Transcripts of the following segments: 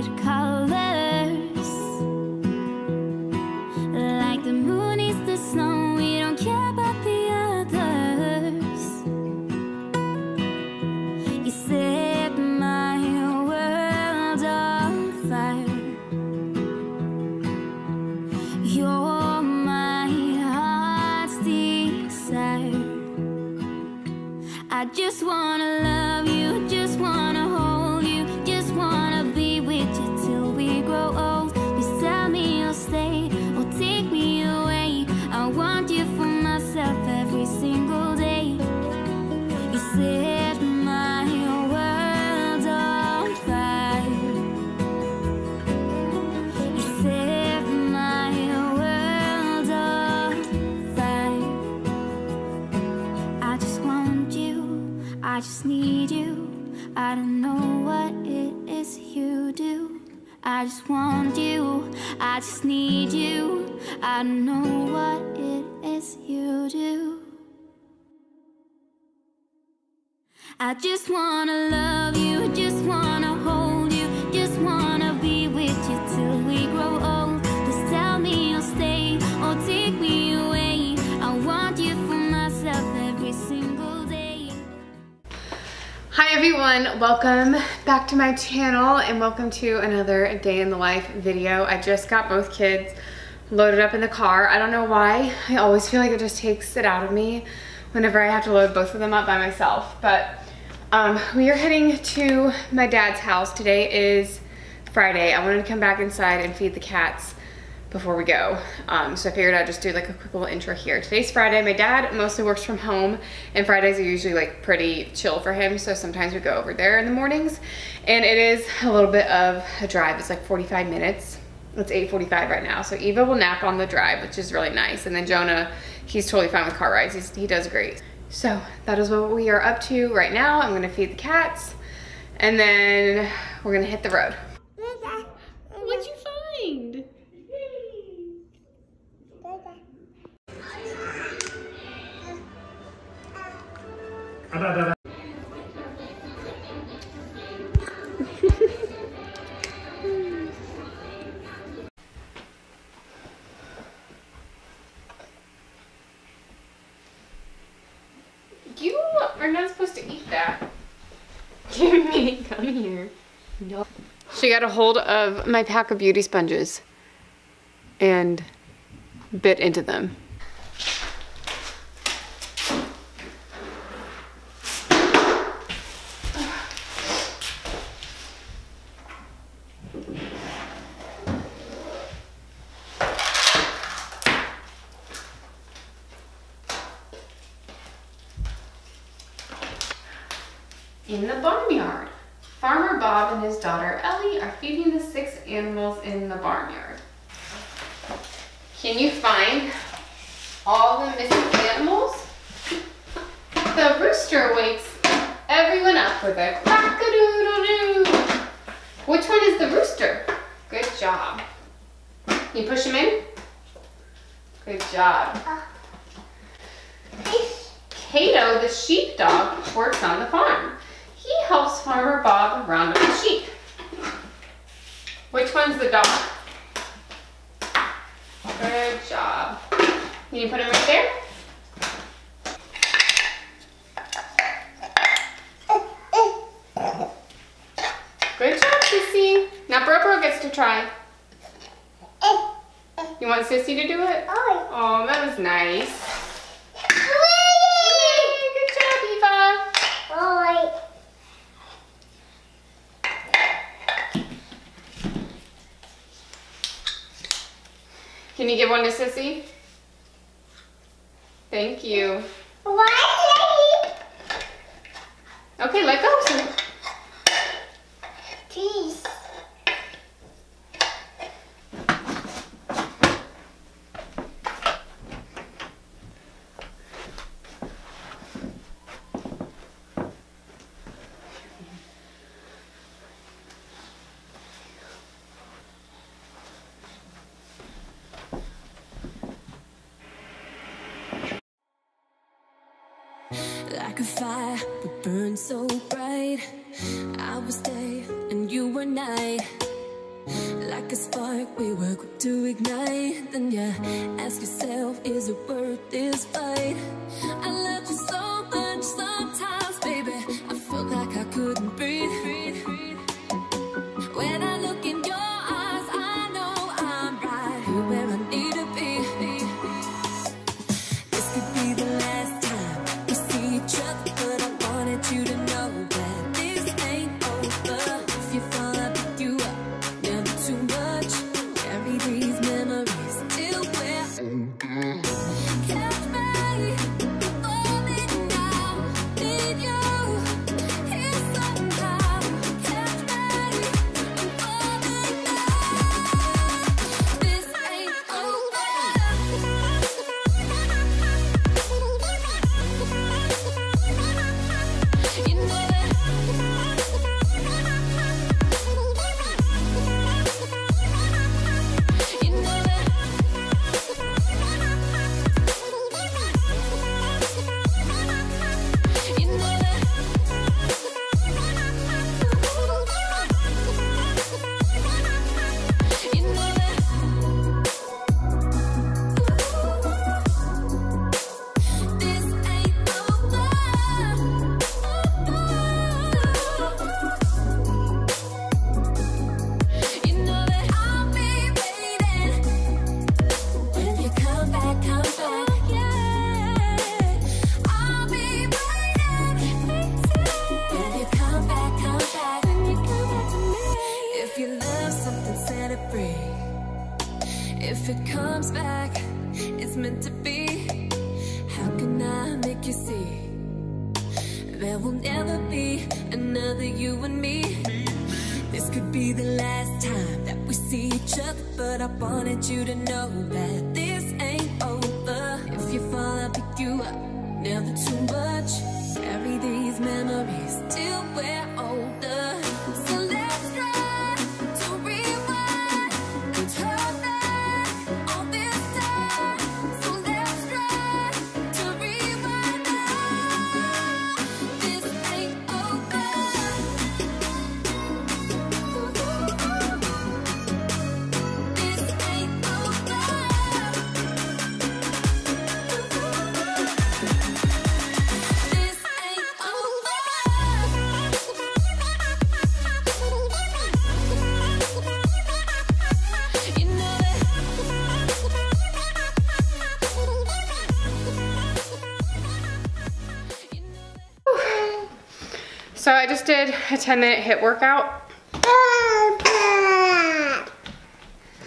added I just need you. I know what it is you do. I just wanna love you, just wanna hold you, just wanna be with you till we grow old. Hi everyone, welcome back to my channel and welcome to another day in the life video. I just got both kids loaded up in the car. I don't know why, I always feel like it just takes it out of me whenever I have to load both of them up by myself. But um, we are heading to my dad's house. Today is Friday. I wanted to come back inside and feed the cats before we go. Um, so I figured I'd just do like a quick little intro here. Today's Friday. My dad mostly works from home and Fridays are usually like pretty chill for him. So sometimes we go over there in the mornings and it is a little bit of a drive. It's like 45 minutes. It's 8.45 right now. So Eva will nap on the drive, which is really nice. And then Jonah, he's totally fine with car rides. He's, he does great. So that is what we are up to right now. I'm gonna feed the cats and then we're gonna hit the road. You are not supposed to eat that. Give me, come here. No. She got a hold of my pack of beauty sponges and bit into them. In the barnyard, Farmer Bob and his daughter Ellie are feeding the six animals in the barnyard. Can you find all the missing animals? The rooster wakes everyone up with a quack-a-doodle-doo. Which one is the rooster? Good job. You push him in? Good job. Uh, Cato, the sheepdog, works on the farm helps Farmer Bob round up the sheep. Which one's the dog? Good job. Can you put him right there? Good job, Sissy. Now Bro gets to try. You want Sissy to do it? Oh, that was nice. Can you give one to Sissy? Thank you. Why? Okay, let go. Sis- Cheese. Like a fire, we burn so bright. I was day and you were night. Like a spark, we were quick to ignite. Then you ask yourself, is it worth this fight? I love you so much sometimes, If it comes back, it's meant to be. How can I make you see? There will never be another you and me. This could be the last time that we see each other, but I wanted you to know that this ain't over. If you fall, I'll pick you up. Never too much. Carry these memories till we're So I just did a 10 minute HIIT workout.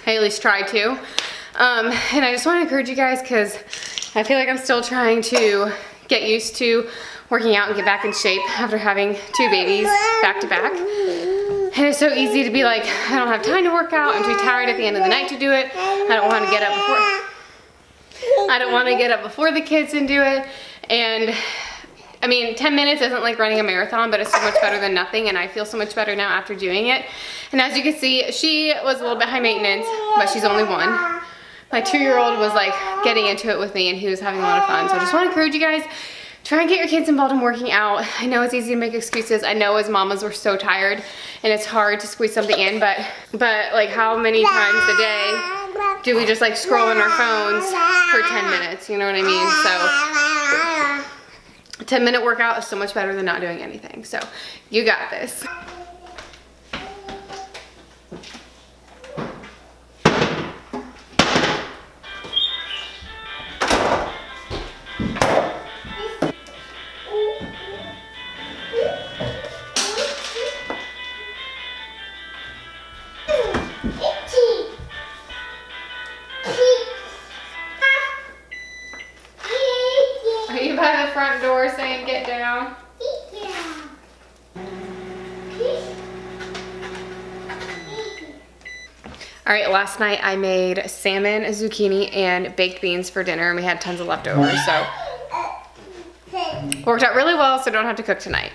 Haley's tried to. Um, and I just want to encourage you guys because I feel like I'm still trying to get used to working out and get back in shape after having two babies back to back. And it's so easy to be like, I don't have time to work out. I'm too tired at the end of the night to do it. I don't want to get up before. I don't want to get up before the kids and do it. And I mean, 10 minutes isn't like running a marathon, but it's so much better than nothing. And I feel so much better now after doing it. And as you can see, she was a little bit high maintenance, but she's only one. My two-year-old was like getting into it with me and he was having a lot of fun. So I just want to encourage you guys, try and get your kids involved in working out. I know it's easy to make excuses. I know as mamas we're so tired and it's hard to squeeze something in, but but like how many times a day do we just like scroll on our phones for 10 minutes? You know what I mean? So 10 minute workout is so much better than not doing anything. So you got this. and get down. All right, last night I made salmon, zucchini, and baked beans for dinner, and we had tons of leftovers, so worked out really well, so don't have to cook tonight.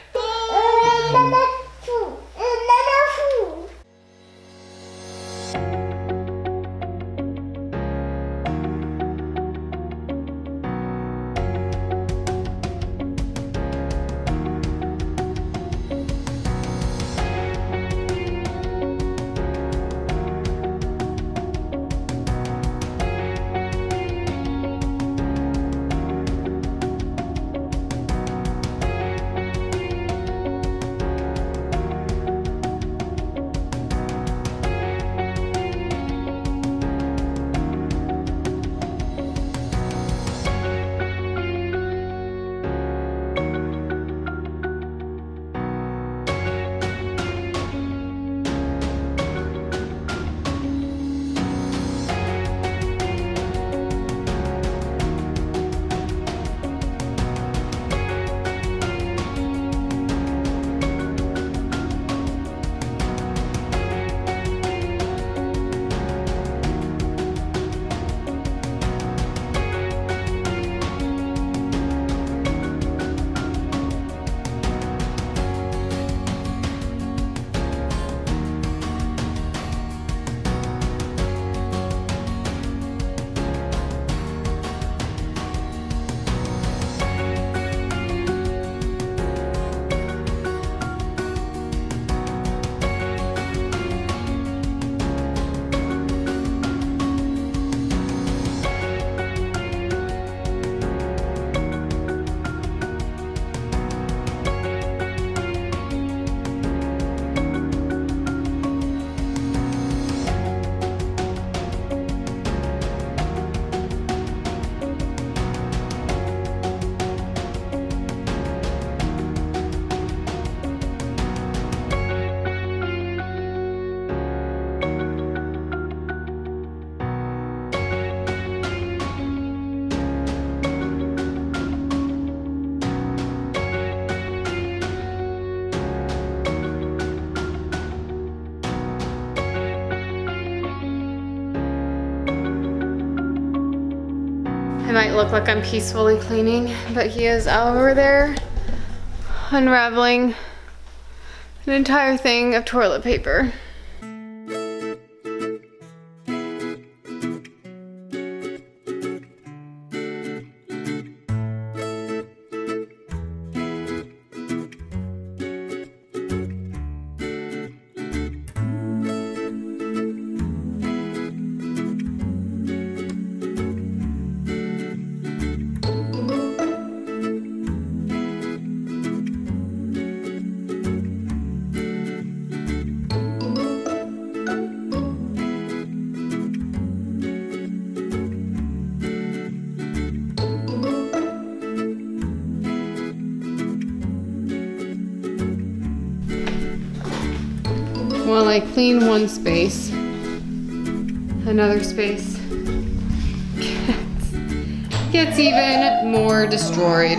It might look like I'm peacefully cleaning, but he is over there unraveling an entire thing of toilet paper. Clean one space, another space gets, gets even more destroyed.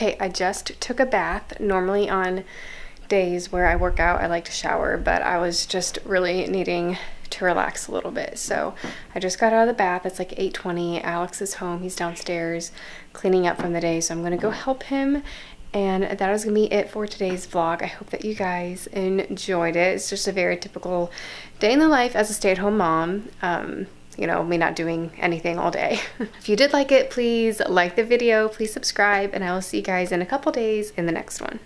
Okay, I just took a bath. Normally on days where I work out, I like to shower, but I was just really needing to relax a little bit. So I just got out of the bath. It's like 8:20. Alex is home. He's downstairs cleaning up from the day. So I'm going to go help him and that is going to be it for today's vlog. I hope that you guys enjoyed it. It's just a very typical day in the life as a stay-at-home mom. Um, you know, me not doing anything all day. if you did like it, please like the video, please subscribe, and I will see you guys in a couple days in the next one.